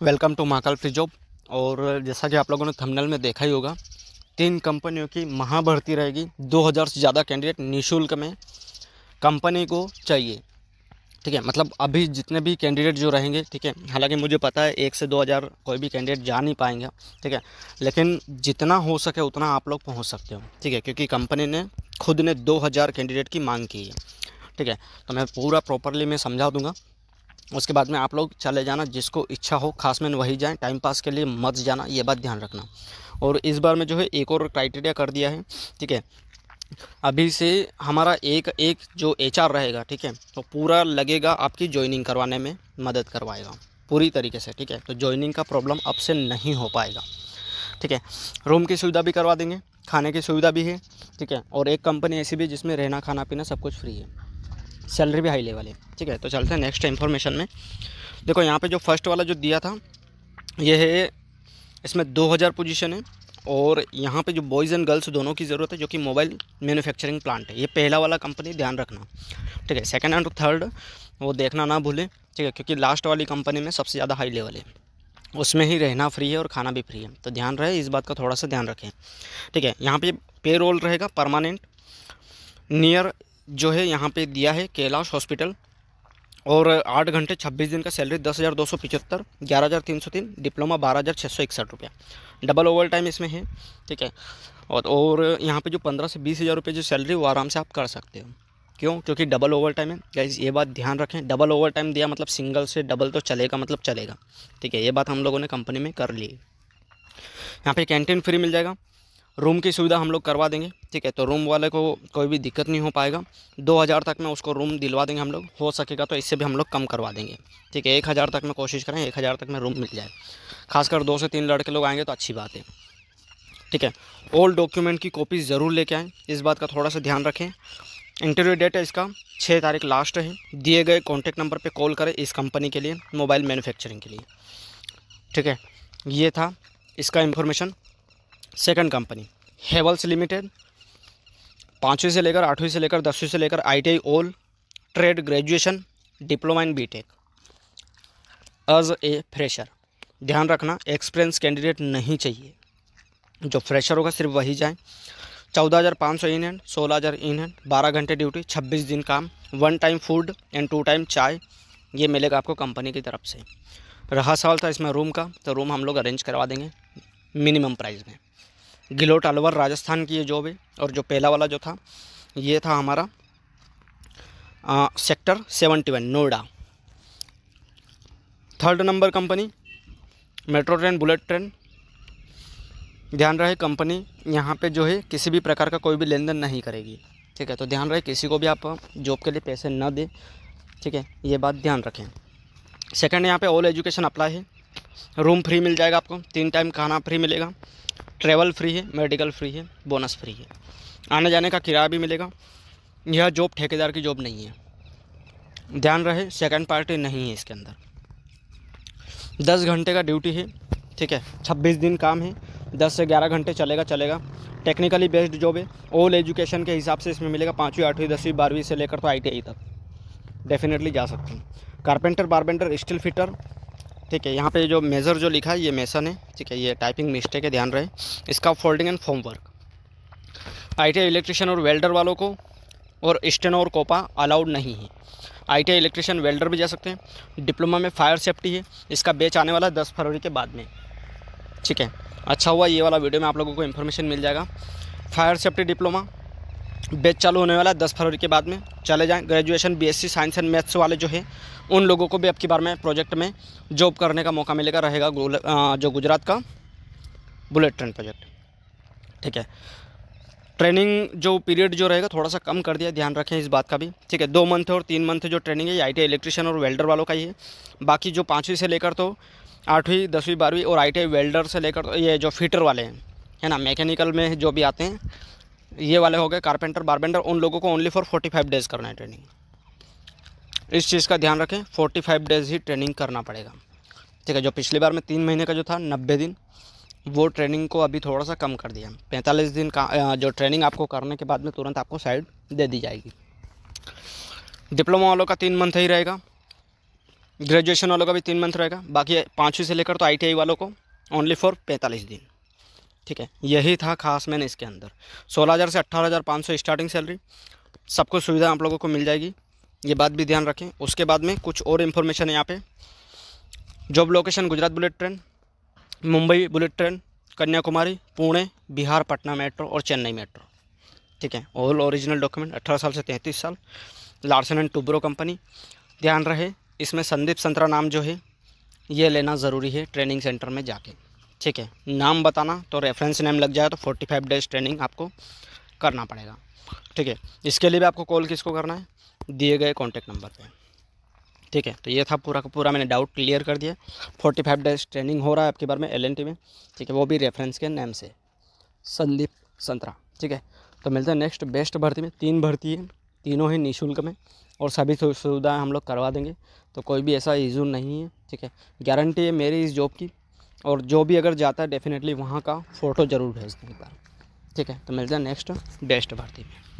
Welcome to Mahakal free job. और जैसा कि आप लोगों ने थंबनेल में देखा ही होगा, तीन कंपनियों की महाभर्ती रहेगी। 2000 से ज़्यादा कैंडिडेट निःशुल्क में कंपनी को चाहिए। ठीक है मतलब अभी जितने भी कैंडिडेट जो रहेंगे, ठीक है, हालाँकि मुझे पता है एक से दो हज़ार कोई भी कैंडिडेट जा नहीं पाएँगे, ठीक है, लेकिन जितना हो सके उतना आप लोग पहुँच सकते हो, ठीक है, क्योंकि कंपनी ने खुद ने दो हज़ार कैंडिडेट की मांग की है, ठीक है तो मैं पूरा प्रॉपरली मैं समझा दूँगा। उसके बाद में आप लोग चले जाना, जिसको इच्छा हो, खास में वही जाएँ। टाइम पास के लिए मत जाना, ये बात ध्यान रखना। और इस बार में जो है, एक और क्राइटेरिया कर दिया है, ठीक है? अभी से हमारा एक एक जो एचआर रहेगा, ठीक है? तो पूरा लगेगा आपकी ज्वाइनिंग करवाने में मदद करवाएगा, पूरी तरीके से, ठीक है? तो ज्वाइनिंग का प्रॉब्लम अब से नहीं हो पाएगा, ठीक है? रूम की सुविधा भी करवा देंगे, खाने की सुविधा भी है, ठीक है? और एक कंपनी ऐसी भी जिसमें रहना खाना पीना सब कुछ फ्री है। सैलरी भी हाई लेवल है। ठीक है तो चलते हैं नेक्स्ट इन्फॉर्मेशन में। देखो, यहाँ पे जो फ़र्स्ट वाला जो दिया था, ये है, इसमें 2000 पोजीशन है, और यहाँ पे जो बॉयज़ एंड गर्ल्स दोनों की ज़रूरत है, जो कि मोबाइल मैन्युफैक्चरिंग प्लांट है। ये पहला वाला कंपनी ध्यान रखना। ठीक है सेकेंड एंड थर्ड वो देखना ना भूलें। ठीक है, क्योंकि लास्ट वाली कंपनी में सबसे ज़्यादा हाई लेवल है। उसमें ही रहना फ्री है और खाना भी फ्री है। तो ध्यान रहे, इस बात का थोड़ा सा ध्यान रखें। ठीक है, यहाँ पे पे रोल रहेगा परमानेंट नियर जो है यहाँ पे दिया है कैलाश हॉस्पिटल। और आठ घंटे छब्बीस दिन का सैलरी दस हज़ार दो सौ पिचहत्तर, ग्यारह हज़ार तीन सौ तीन, डिप्लोमा बारह हज़ार छः सौ इकसठ रुपया। डबल ओवर टाइम इसमें है, ठीक है? और और यहाँ पे जो पंद्रह से बीस हज़ार रुपये जो सैलरी वो आराम से आप कर सकते हो। क्यों? क्योंकि डबल ओवर टाइम है। गाइज़ ये बात ध्यान रखें, डबल ओवर टाइम दिया मतलब सिंगल से डबल तो चलेगा मतलब चलेगा। ठीक है, ये बात हम लोगों ने कंपनी में कर ली। यहाँ पे कैंटीन फ्री मिल जाएगा। रूम की सुविधा हम लोग करवा देंगे, ठीक है? तो रूम वाले को कोई भी दिक्कत नहीं हो पाएगा। दो हज़ार तक में उसको रूम दिलवा देंगे हम लोग, हो सकेगा तो इससे भी हम लोग कम करवा देंगे, ठीक है? एक हज़ार तक में कोशिश करें, एक हज़ार तक में रूम मिल जाए। खासकर दो से तीन लड़के लोग आएँगे तो अच्छी बात है, ठीक है? ओल्ड डॉक्यूमेंट की कॉपी ज़रूर लेके आएँ, इस बात का थोड़ा सा ध्यान रखें। इंटरव्यू डेट है इसका छः तारीख लास्ट है। दिए गए कॉन्टैक्ट नंबर पर कॉल करें इस कंपनी के लिए मोबाइल मैन्युफैक्चरिंग के लिए, ठीक है? ये था इसका information second company Havells limited पाँचवीं से लेकर आठवीं से लेकर दसवीं से लेकर ITI all trade graduation diploma in B Tech as a fresher ध्यान रखना एक्सपीरियंस कैंडिडेट नहीं चाहिए। जो फ्रेशर होगा, सिर्फ़ वही जाए। चौदह हज़ार पाँच सौ इन हैंड सोलह हज़ार इन हैंड बारह घंटे ड्यूटी, छब्बीस दिन काम one time food and two time चाय। ये मिलेगा आपको कंपनी की तरफ़ से। रहा सवाल था इसमें रूम का तो रूम हम लोग अरेंज करवा देंगे। मिनिमम प्राइस में। गिलोट अलवर राजस्थान की ये जॉब है और जो पहला वाला जो था ये था हमारा आ, sector seventy one Noida. Third number company metro train bullet train ध्यान रहे कंपनी यहाँ पे जो है किसी भी प्रकार का कोई भी लेन देन नहीं करेगी। ठीक है तो ध्यान रहे किसी को भी आप जॉब के लिए पैसे न दें। ठीक है ये बात ध्यान रखें। सेकंड यहाँ पे ऑल एजुकेशन अप्लाई है। रूम फ्री मिल जाएगा आपको तीन टाइम खाना फ्री मिलेगा। ट्रैवल फ्री है, मेडिकल फ्री है, बोनस फ्री है। आने जाने का किराया भी मिलेगा। यह जॉब ठेकेदार की जॉब नहीं है। ध्यान रहे सेकंड पार्टी नहीं है इसके अंदर। दस घंटे का ड्यूटी है, ठीक है? छब्बीस दिन काम है, दस से ग्यारह घंटे चलेगा चलेगा। टेक्निकली बेस्ड जॉब है। ऑल एजुकेशन के हिसाब से इसमें मिलेगा पाँचवीं, आठवीं, दसवीं, बारहवीं से लेकर तो आईटीआई तक। डेफिनेटली जा सकते हैं। कारपेंटर बारपेंटर स्टील फिटर ठीक है, यहाँ पे जो मेज़र जो लिखा है, ये मेसन है ठीक है, ये टाइपिंग मिस्टेक है, ध्यान रहे। इसका folding and form work I electrician और वेल्डर वालों को और स्टेनो और कोपा अलाउड नहीं है। आई इलेक्ट्रिशियन वेल्डर भी जा सकते हैं। डिप्लोमा में फायर सेफ्टी है। इसका बेच आने वाला है दस फरवरी के बाद में। ठीक है अच्छा हुआ ये वाला वीडियो में आप लोगों को इन्फॉर्मेशन मिल जाएगा। फायर सेफ्टी डिप्लोमा बैच चालू होने वाला है दस फरवरी के बाद में। चले जाएँ। Graduation BSc science and maths वाले जो है, उन लोगों को भी अब की बार में प्रोजेक्ट में जॉब करने का मौका मिलेगा, रहेगा जो गुजरात का बुलेट ट्रेन प्रोजेक्ट ठीक है। ट्रेनिंग जो पीरियड जो रहेगा, थोड़ा सा कम कर दिया, ध्यान रखें इस बात का भी। ठीक है, दो मंथ और तीन मंथ जो ट्रेनिंग है आई इलेक्ट्रिशियन और वेल्डर वालों का ही है। बाकी जो पाँचवीं से लेकर तो आठवीं, दसवीं, बारहवीं और आईटीआई वेल्डर से लेकर तो ये जो फिटर वाले हैं, है ना मैकेनिकल में जो भी आते हैं ये वाले हो गए कारपेंटर बारबेंडर उन लोगों को only for forty five days करना है ट्रेनिंग इस चीज़ का ध्यान रखें फोर्टी फाइव डेज़ ही ट्रेनिंग करना पड़ेगा। ठीक है, जो पिछली बार में तीन महीने का जो था, नब्बे दिन, वो ट्रेनिंग को अभी थोड़ा सा कम कर दिया। पैंतालीस दिन का जो ट्रेनिंग आपको करने के बाद में तुरंत आपको साइड दे दी जाएगी। डिप्लोमा वालों का तीन मंथ ही रहेगा। ग्रेजुएशन वालों का भी तीन मंथ रहेगा। बाकी पाँचवीं से लेकर तो आईटीआई वालों को ओनली फॉर पैंतालीस दिन। ठीक है, यही था खास मैंने इसके अंदर। सोलह हज़ार से अट्ठारह हज़ार पाँच सौ स्टार्टिंग सैलरी सब कुछ सुविधा आप लोगों को मिल जाएगी, ये बात भी ध्यान रखें। उसके बाद में कुछ और इन्फॉर्मेशन है यहाँ पे। Job location Gujarat bullet train, Mumbai bullet train, Kanyakumari, Pune, Bihar, Patna metro और चेन्नई मेट्रो। ठीक है ऑल ओरिजिनल डॉक्यूमेंट अट्ठारह साल से तैंतीस साल लार्सन एंड टूब्रो कंपनी ध्यान रहे, इसमें संदीप संतरा नाम जो है, ये लेना ज़रूरी है ट्रेनिंग सेंटर में जाके। ठीक है, नाम बताना तो रेफरेंस नेम लग जाए तो फोर्टी फाइव डेज़ ट्रेनिंग आपको करना पड़ेगा। ठीक है, इसके लिए भी आपको कॉल किसको करना है? दिए गए कॉन्टैक्ट नंबर पर ठीक है तो ये था पूरा का पूरा, मैंने डाउट क्लियर कर दिया। फोर्टी फाइव डेज़ ट्रेनिंग हो रहा है आपके बारे में एलएनटी में। ठीक है, वो भी रेफरेंस के नेम से। संदीप संतरा। ठीक है तो मिलते हैं नेक्स्ट बेस्ट भर्ती में। तीन भर्ती है, तीनों ही निःशुल्क में, और सभी सुविधाएँ हम लोग करवा देंगे। तो कोई भी ऐसा इशू नहीं है, ठीक है। गारंटी है मेरी इस जॉब की और जो भी अगर जाता है डेफिनेटली वहाँ का फ़ोटो ज़रूर भेज दें एक बार ठीक है तो मिलता है नेक्स्ट बेस्ट भर्ती में।